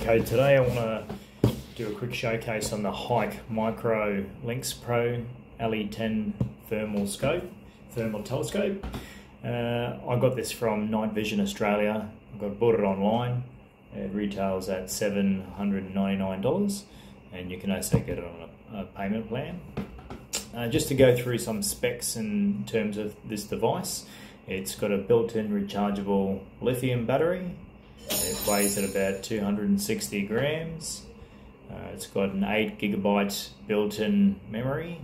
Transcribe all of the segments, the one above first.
Okay, today I want to do a quick showcase on the Hikmicro Lynx Pro LE10 thermal scope, thermal telescope. Uh, I got this from Night Vision Australia. I got bought it online. It retails at $799 and you can also get it on a, a payment plan. Uh, just to go through some specs in terms of this device, it's got a built-in rechargeable lithium battery. It weighs at about 260 grams. Uh, it's got an 8 gigabyte built-in memory.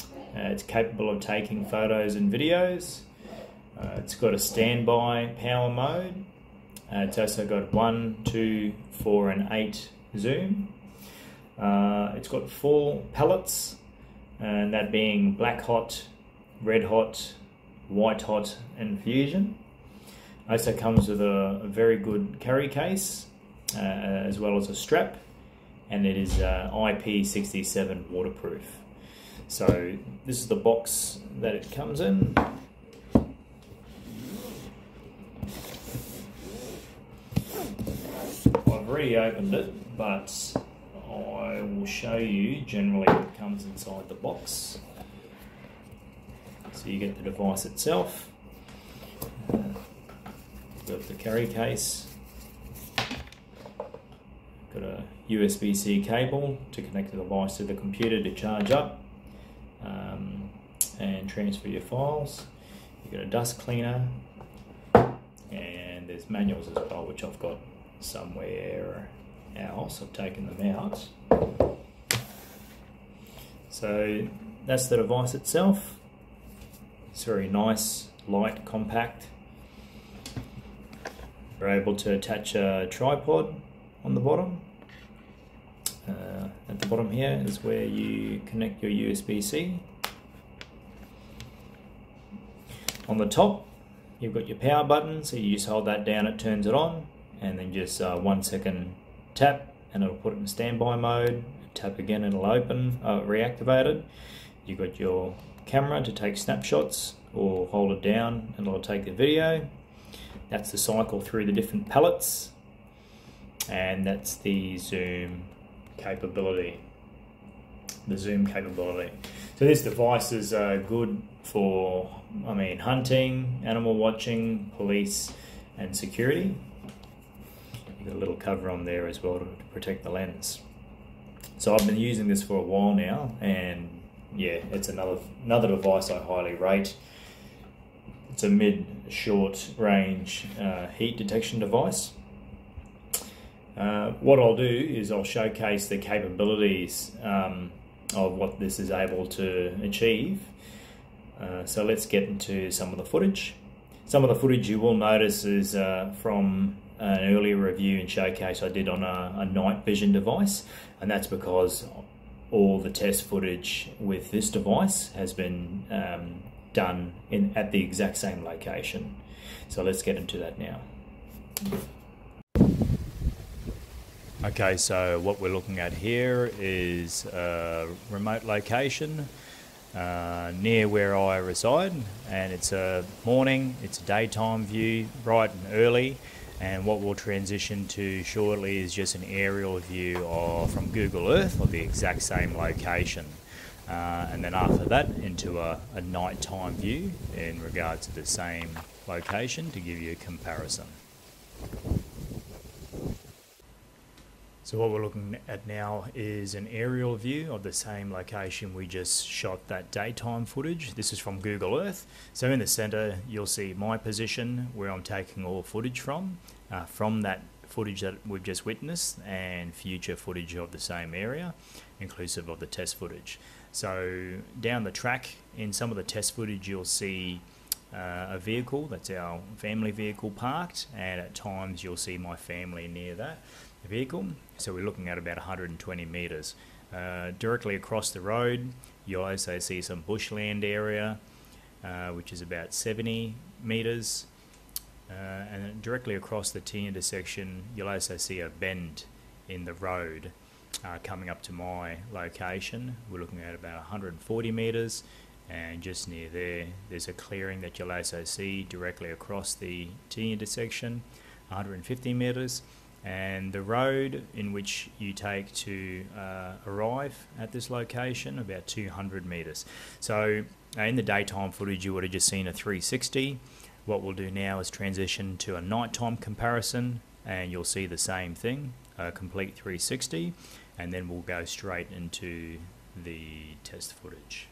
Uh, it's capable of taking photos and videos. Uh, it's got a standby power mode. Uh, it's also got 1, 2, 4 and 8 zoom. Uh, it's got four pellets, and that being black hot, red hot, white hot, and fusion. Also comes with a, a very good carry case, uh, as well as a strap, and it is uh, IP67 waterproof. So this is the box that it comes in. I've already opened it, but I will show you generally what comes inside the box. So you get the device itself, uh, got the carry case, got a USB-C cable to connect the device to the computer to charge up um, and transfer your files. You've got a dust cleaner and there's manuals as well which I've got somewhere else. I've taken them out. So that's the device itself. It's very nice, light, compact. We're able to attach a tripod on the bottom. Uh, at the bottom here is where you connect your USB-C. On the top, you've got your power button, so you just hold that down, it turns it on, and then just uh, one second tap and it'll put it in standby mode. Tap again, it'll open, uh, reactivated. You've got your camera to take snapshots or hold it down and it'll take the video. That's the cycle through the different pellets and that's the zoom capability. The zoom capability. So this device is uh, good for, I mean, hunting, animal watching, police and security got a little cover on there as well to, to protect the lens. So I've been using this for a while now, and yeah, it's another another device I highly rate. It's a mid short range uh, heat detection device. Uh, what I'll do is I'll showcase the capabilities um, of what this is able to achieve. Uh, so let's get into some of the footage. Some of the footage you will notice is uh, from an earlier review and showcase I did on a, a night vision device, and that's because all the test footage with this device has been um, done in at the exact same location. So let's get into that now. Okay, so what we're looking at here is a remote location uh, near where I reside, and it's a morning, it's a daytime view, bright and early. And what we'll transition to shortly is just an aerial view of, from Google Earth of the exact same location. Uh, and then after that into a, a nighttime view in regards to the same location to give you a comparison. So what we're looking at now is an aerial view of the same location we just shot that daytime footage. This is from Google Earth. So in the center, you'll see my position where I'm taking all footage from, uh, from that footage that we've just witnessed and future footage of the same area, inclusive of the test footage. So down the track, in some of the test footage, you'll see uh, a vehicle, that's our family vehicle parked, and at times you'll see my family near that vehicle. So we're looking at about 120 metres. Uh, directly across the road, you'll also see some bushland area, uh, which is about 70 metres. Uh, and directly across the T intersection, you'll also see a bend in the road uh, coming up to my location. We're looking at about 140 metres, and just near there, there's a clearing that you'll also see directly across the T intersection, 150 metres and the road in which you take to uh, arrive at this location about 200 meters. So uh, in the daytime footage you would have just seen a 360. What we'll do now is transition to a nighttime comparison and you'll see the same thing, a complete 360 and then we'll go straight into the test footage.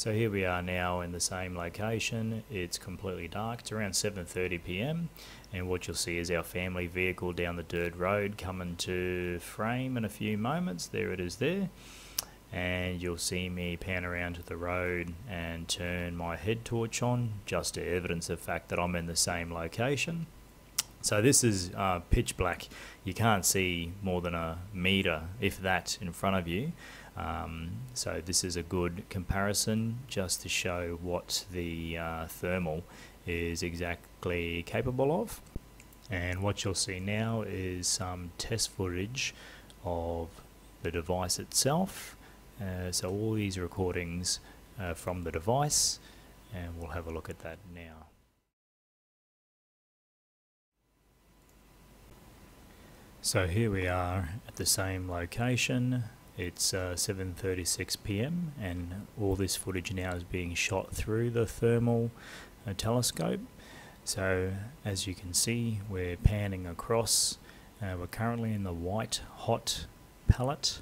So here we are now in the same location. It's completely dark. It's around 7:30 p.m. and what you'll see is our family vehicle down the dirt road coming to frame in a few moments. There it is there. And you'll see me pan around to the road and turn my head torch on just to evidence the fact that I'm in the same location. So this is uh, pitch black. You can't see more than a meter, if that, in front of you. Um, so this is a good comparison just to show what the uh, thermal is exactly capable of. And what you'll see now is some test footage of the device itself. Uh, so all these recordings uh, from the device and we'll have a look at that now. So here we are at the same location it's uh, 7.36 p.m. and all this footage now is being shot through the thermal uh, telescope. So as you can see, we're panning across. Uh, we're currently in the white hot palette.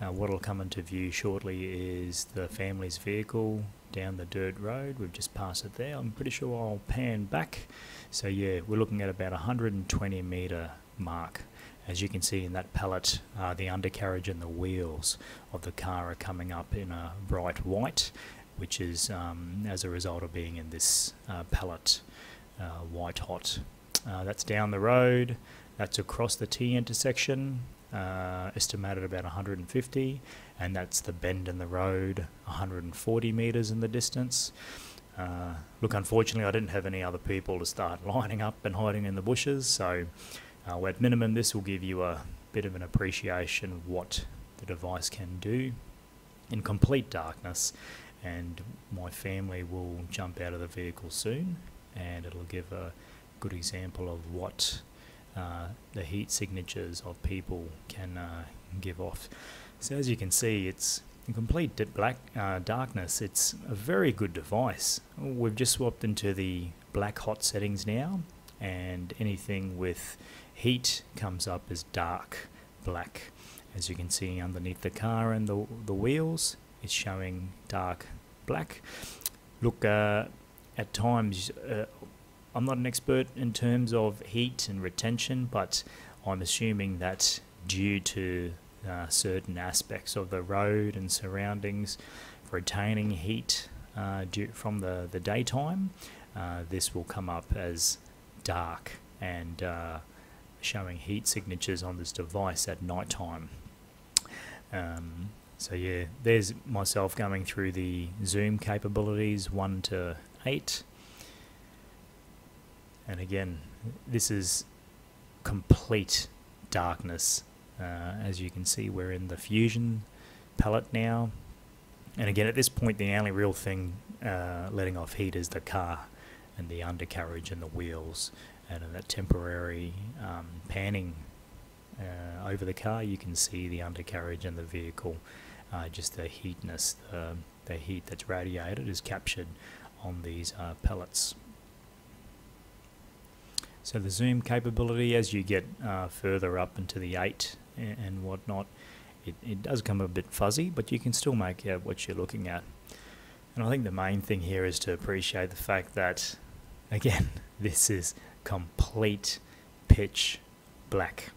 Uh, what will come into view shortly is the family's vehicle down the dirt road. We've just passed it there. I'm pretty sure I'll pan back. So yeah, we're looking at about 120 meter mark. As you can see in that palette, uh, the undercarriage and the wheels of the car are coming up in a bright white, which is um, as a result of being in this uh, palette uh, white hot. Uh, that's down the road, that's across the T intersection, uh, estimated about 150, and that's the bend in the road, 140 metres in the distance. Uh, look, unfortunately, I didn't have any other people to start lining up and hiding in the bushes, so uh, at minimum, this will give you a bit of an appreciation of what the device can do in complete darkness and my family will jump out of the vehicle soon and it'll give a good example of what uh, the heat signatures of people can uh, give off. So as you can see it's in complete black uh, darkness it's a very good device. We've just swapped into the black hot settings now and anything with heat comes up as dark black. As you can see underneath the car and the, the wheels it's showing dark black. Look uh, at times uh, I'm not an expert in terms of heat and retention but I'm assuming that due to uh, certain aspects of the road and surroundings retaining heat uh, due from the, the daytime uh, this will come up as dark and uh, showing heat signatures on this device at night time. Um, so yeah, there's myself going through the zoom capabilities 1 to 8. And again, this is complete darkness. Uh, as you can see, we're in the fusion palette now. And again, at this point, the only real thing uh, letting off heat is the car and the undercarriage and the wheels and that temporary um, panning uh, over the car you can see the undercarriage and the vehicle uh, just the heatness the, the heat that's radiated is captured on these uh, pellets. So the zoom capability as you get uh, further up into the 8 and, and whatnot it, it does come a bit fuzzy but you can still make out what you're looking at. And I think the main thing here is to appreciate the fact that again this is complete pitch black.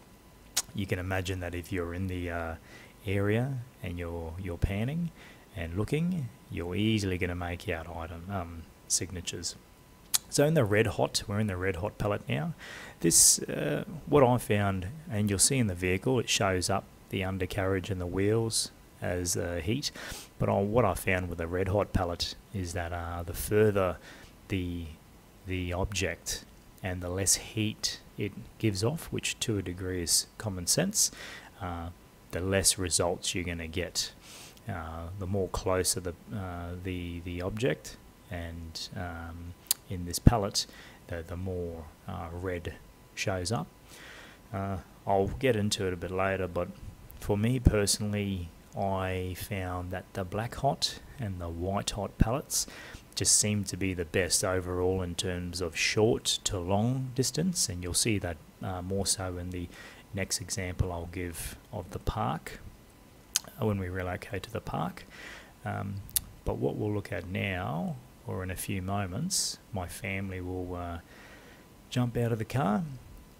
You can imagine that if you're in the uh, area and you're you're panning and looking, you're easily going to make out item um, signatures. So in the red hot, we're in the red hot palette now. This, uh, what I found, and you'll see in the vehicle, it shows up the undercarriage and the wheels as uh, heat. But what I found with the red hot palette is that uh, the further the the object and the less heat it gives off, which to a degree is common sense, uh, the less results you're going to get. Uh, the more closer the uh, the the object, and um, in this palette, the, the more uh, red shows up. Uh, I'll get into it a bit later, but for me personally, I found that the black hot and the white hot pellets just seem to be the best overall in terms of short to long distance, and you'll see that uh, more so in the next example I'll give of the park uh, when we relocate to the park. Um, but what we'll look at now, or in a few moments, my family will uh, jump out of the car.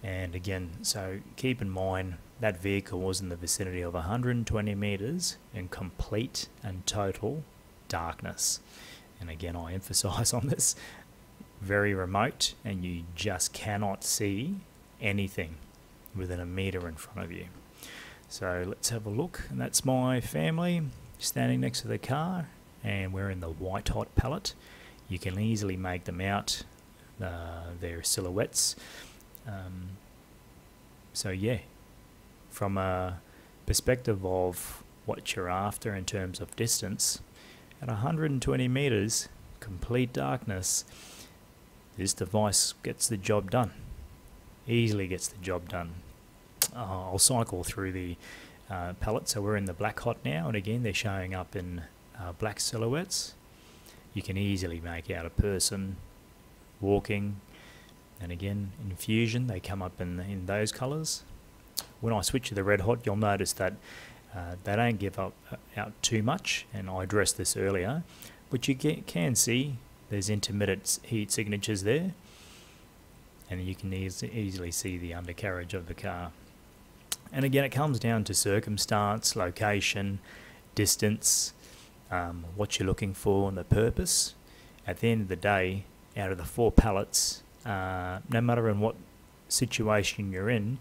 And again, so keep in mind that vehicle was in the vicinity of 120 meters in complete and total darkness. And again, I emphasize on this very remote, and you just cannot see anything within a meter in front of you. So let's have a look. And that's my family standing next to the car, and we're in the white hot palette. You can easily make them out, uh, their silhouettes. Um, so, yeah, from a perspective of what you're after in terms of distance, at 120 meters, complete darkness, this device gets the job done. Easily gets the job done. Uh, I'll cycle through the uh, palette. So we're in the black hot now, and again, they're showing up in uh, black silhouettes. You can easily make out a person walking, and again, in fusion, they come up in, in those colours. When I switch to the red hot, you'll notice that uh, they don't give up uh, out too much, and I addressed this earlier, but you get, can see there's intermittent heat signatures there, and you can easily see the undercarriage of the car. And again, it comes down to circumstance, location, distance, um, what you're looking for, and the purpose. At the end of the day, out of the four palettes, uh, no matter in what situation you're in,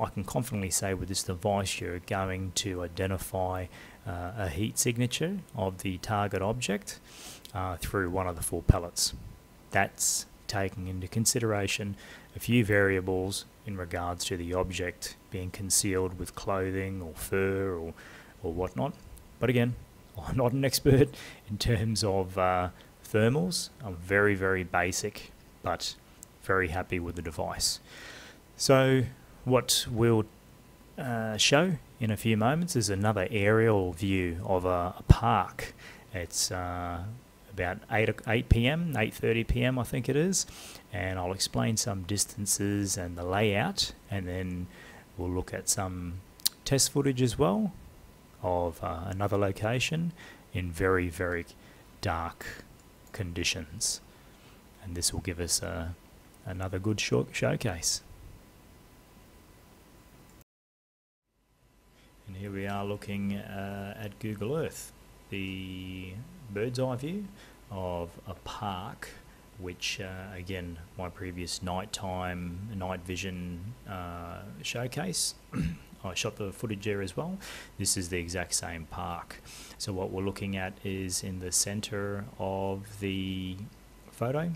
I can confidently say with this device you're going to identify uh, a heat signature of the target object uh, through one of the four pellets. That's taking into consideration a few variables in regards to the object being concealed with clothing or fur or, or whatnot. But again, I'm not an expert in terms of uh, thermals. I'm very, very basic, but very happy with the device. So what we'll uh, show in a few moments is another aerial view of a, a park. It's uh, about 8, 8 p.m., 8.30 p.m. I think it is, and I'll explain some distances and the layout, and then we'll look at some test footage as well of uh, another location in very, very dark conditions. And this will give us uh, another good short showcase. And here we are looking uh, at Google Earth, the bird's eye view of a park, which uh, again, my previous nighttime night vision uh, showcase. I shot the footage there as well. This is the exact same park. So what we're looking at is in the center of the photo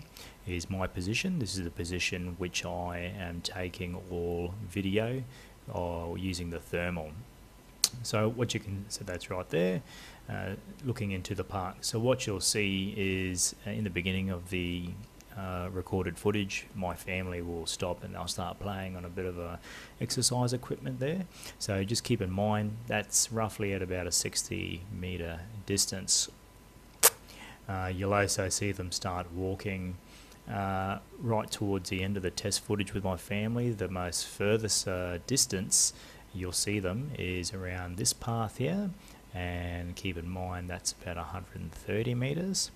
is my position. This is the position which I am taking all video or using the thermal. So what you can, so that's right there, uh, looking into the park. So what you'll see is uh, in the beginning of the uh, recorded footage, my family will stop and they'll start playing on a bit of a exercise equipment there. So just keep in mind that's roughly at about a 60 meter distance. Uh, you'll also see them start walking uh, right towards the end of the test footage with my family. The most furthest distance you'll see them is around this path here. And keep in mind that's about 130 meters.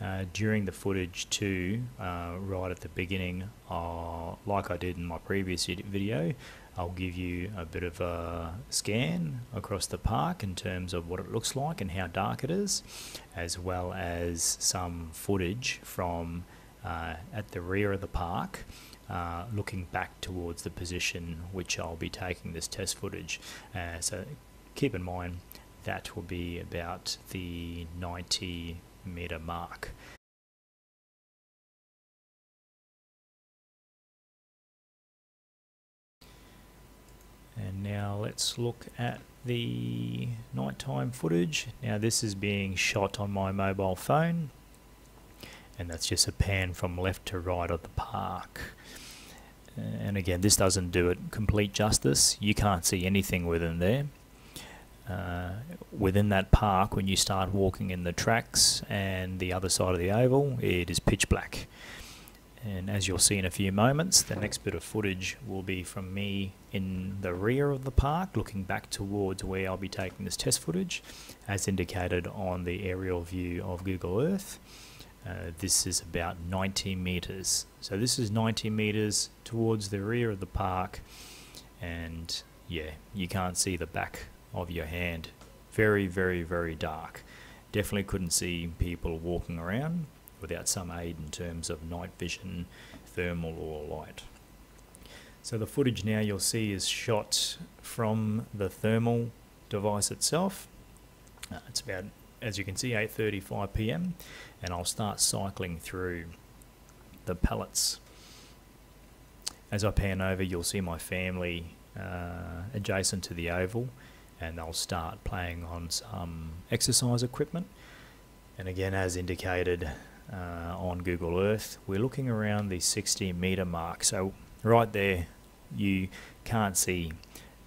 Uh, during the footage too uh, right at the beginning uh, like I did in my previous video I'll give you a bit of a scan across the park in terms of what it looks like and how dark it is as well as some footage from uh, at the rear of the park uh, looking back towards the position which I'll be taking this test footage. Uh, so keep in mind that will be about the 90 meter mark. And now let's look at the nighttime footage. Now this is being shot on my mobile phone and that's just a pan from left to right of the park. And again, this doesn't do it complete justice. You can't see anything within there. Uh, within that park, when you start walking in the tracks and the other side of the oval, it is pitch black. And as you'll see in a few moments, the next bit of footage will be from me in the rear of the park, looking back towards where I'll be taking this test footage, as indicated on the aerial view of Google Earth. Uh, this is about 90 meters. So this is 90 meters towards the rear of the park, and yeah, you can't see the back of your hand. Very, very, very dark. Definitely couldn't see people walking around without some aid in terms of night vision, thermal, or light. So the footage now you'll see is shot from the thermal device itself. Uh, it's about, as you can see, 8.35 p.m. and I'll start cycling through the pellets. As I pan over, you'll see my family uh, adjacent to the oval and they'll start playing on some exercise equipment. And again, as indicated, uh, on Google Earth, we're looking around the 60 meter mark. So right there, you can't see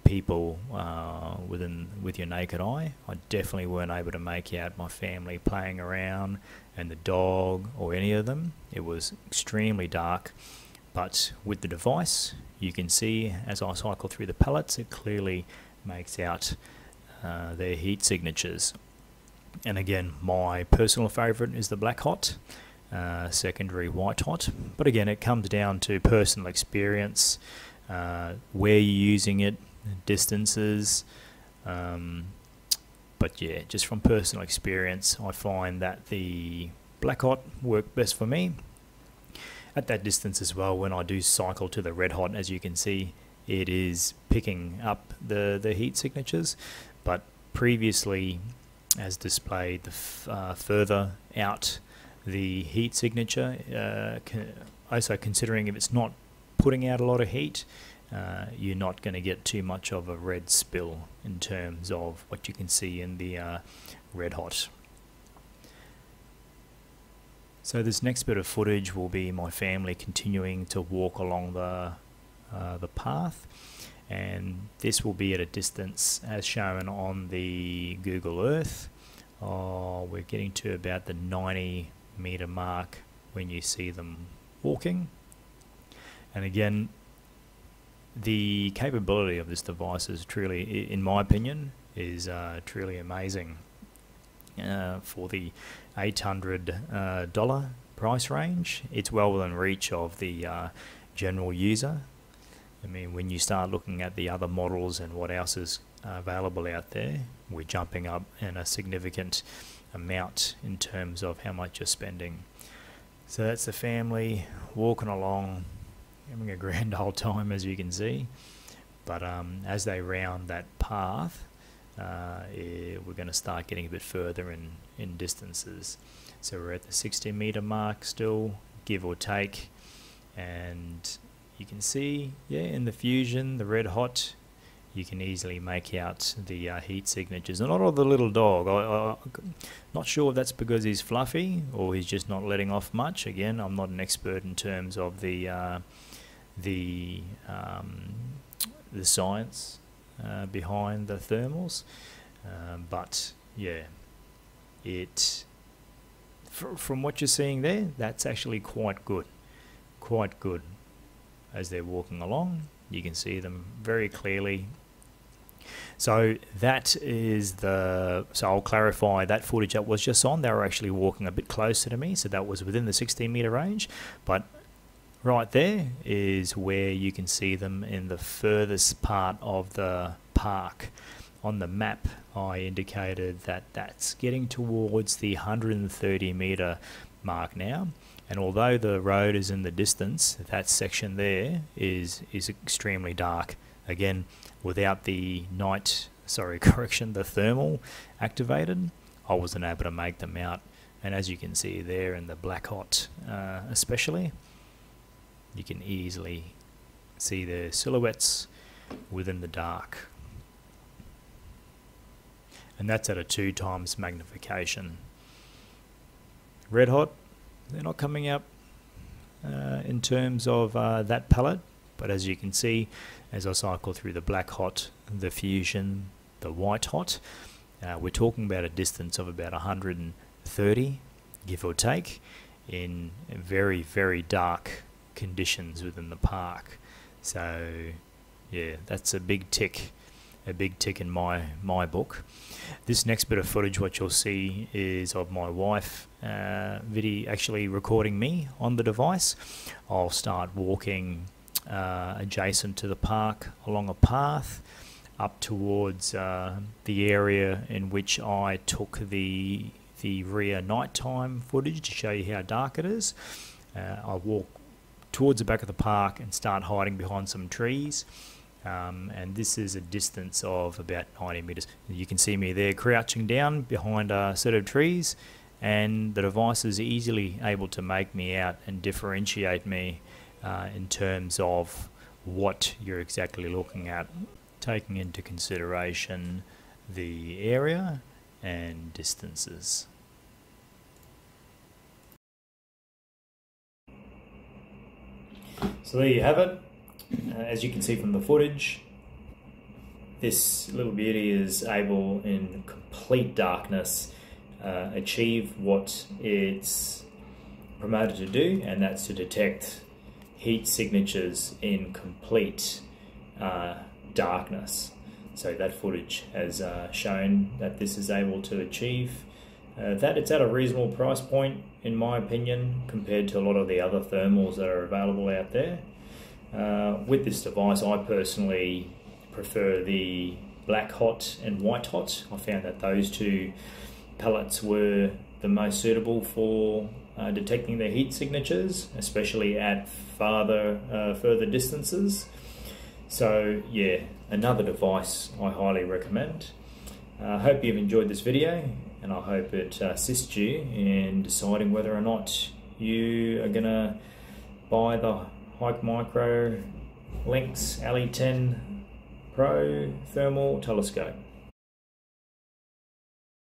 people uh, within with your naked eye. I definitely weren't able to make out my family playing around and the dog or any of them. It was extremely dark, but with the device, you can see as I cycle through the pellets, it clearly makes out uh, their heat signatures and again, my personal favourite is the Black Hot, uh, secondary White Hot. But again, it comes down to personal experience, uh, where you're using it, distances. Um, but yeah, just from personal experience, I find that the Black Hot work best for me. At that distance as well, when I do cycle to the Red Hot, as you can see, it is picking up the, the heat signatures. But previously, as displayed uh, further out the heat signature. Uh, also considering if it's not putting out a lot of heat, uh, you're not going to get too much of a red spill in terms of what you can see in the uh, red hot. So this next bit of footage will be my family continuing to walk along the uh, the path and this will be at a distance as shown on the Google Earth. Oh, we're getting to about the 90 meter mark when you see them walking. And again, the capability of this device is truly, in my opinion, is uh, truly amazing. Uh, for the $800 uh, price range, it's well within reach of the uh, general user I mean, when you start looking at the other models and what else is available out there, we're jumping up in a significant amount in terms of how much you're spending. So that's the family walking along, having a grand old time, as you can see. But um, as they round that path, uh, eh, we're going to start getting a bit further in, in distances. So we're at the 60 meter mark still, give or take, and you can see, yeah, in the Fusion, the red hot, you can easily make out the uh, heat signatures. And not all the little dog. I, am not sure if that's because he's fluffy or he's just not letting off much. Again, I'm not an expert in terms of the uh, the um, the science uh, behind the thermals, um, but yeah, it from what you're seeing there, that's actually quite good, quite good as they're walking along. You can see them very clearly. So that is the, so I'll clarify that footage that was just on, they were actually walking a bit closer to me, so that was within the 16 meter range, but right there is where you can see them in the furthest part of the park. On the map, I indicated that that's getting towards the 130 meter mark now. And although the road is in the distance, that section there is is extremely dark. Again, without the night, sorry, correction, the thermal activated, I wasn't able to make them out. And as you can see there in the black hot, uh, especially, you can easily see the silhouettes within the dark. And that's at a two times magnification. Red hot they're not coming up uh, in terms of uh, that palette, but as you can see, as I cycle through the black hot, the fusion, the white hot, uh, we're talking about a distance of about 130, give or take, in very, very dark conditions within the park. So, yeah, that's a big tick, a big tick in my my book. This next bit of footage, what you'll see, is of my wife uh, video actually recording me on the device. I'll start walking uh, adjacent to the park along a path up towards uh, the area in which I took the the rear nighttime footage to show you how dark it is. Uh, I walk towards the back of the park and start hiding behind some trees. Um, and this is a distance of about 90 meters. You can see me there crouching down behind a set of trees, and the device is easily able to make me out and differentiate me uh, in terms of what you're exactly looking at, taking into consideration the area and distances. So there you have it. Uh, as you can see from the footage, this little beauty is able in complete darkness uh, achieve what it's promoted to do and that's to detect heat signatures in complete uh, darkness. So that footage has uh, shown that this is able to achieve uh, that it's at a reasonable price point, in my opinion, compared to a lot of the other thermals that are available out there. Uh, with this device, I personally prefer the black hot and white hot. I found that those two pellets were the most suitable for uh, detecting the heat signatures, especially at farther uh, further distances. So yeah, another device I highly recommend. I uh, hope you've enjoyed this video and I hope it uh, assists you in deciding whether or not you are going to buy the Hikmicro Lynx LE10 Pro thermal telescope.